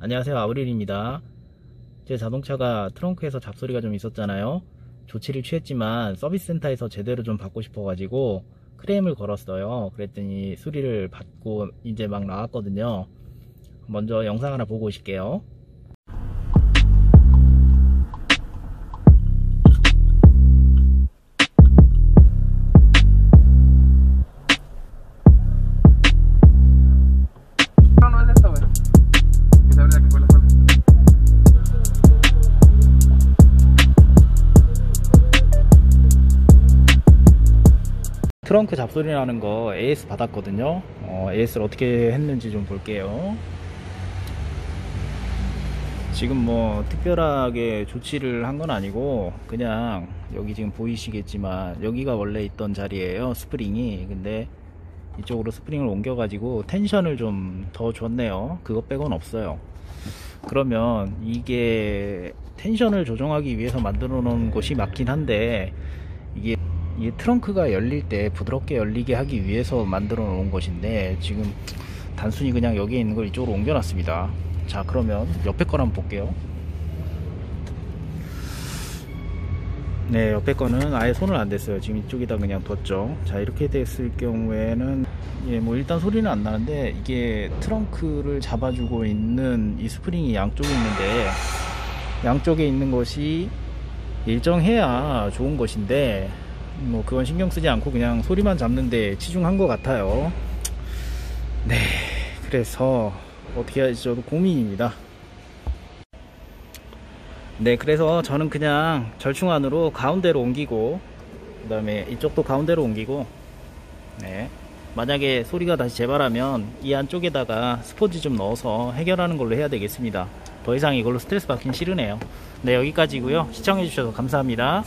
안녕하세요. 아브릴입니다. 제 자동차가 트렁크에서 잡소리가 좀 있었잖아요. 조치를 취했지만 서비스 센터에서 제대로 좀 받고 싶어 가지고 크레임을 걸었어요. 그랬더니 수리를 받고 이제 막 나왔거든요. 먼저 영상 하나 보고 오실게요 트렁크 잡소리 나는 거 AS 받았거든요. 어, AS를 어떻게 했는지 좀 볼게요. 지금 뭐 특별하게 조치를 한 건 아니고 그냥 여기 지금 보이시겠지만 여기가 원래 있던 자리에요 스프링이. 근데 이쪽으로 스프링을 옮겨 가지고 tension을 좀 더 줬네요. 그거 빼곤 없어요. 그러면 이게 tension을 조정하기 위해서 만들어 놓은 곳이 맞긴 한데 이게 이 트렁크가 열릴 때 부드럽게 열리게 하기 위해서 만들어 놓은 것인데 지금 단순히 그냥 여기에 있는 걸 이쪽으로 옮겨 놨습니다. 자 그러면 옆에 걸 한번 볼게요. 네 옆에 거는 아예 손을 안 댔어요. 지금 이쪽에다 그냥 뒀죠. 자 이렇게 됐을 경우에는 예 뭐 일단 소리는 안 나는데 이게 트렁크를 잡아주고 있는 이 스프링이 양쪽에 있는데 양쪽에 있는 것이 일정해야 좋은 것인데 뭐 그건 신경 쓰지 않고 그냥 소리만 잡는데 치중한 것 같아요. 네 그래서 어떻게 해야지 저도 고민입니다. 네 그래서 저는 그냥 절충안으로 가운데로 옮기고 그 다음에 이쪽도 가운데로 옮기고 네. 만약에 소리가 다시 재발하면 이 안쪽에다가 스포지 좀 넣어서 해결하는 걸로 해야 되겠습니다. 더 이상 이걸로 스트레스 받긴 싫으네요. 네 여기까지고요. 시청해 주셔서 감사합니다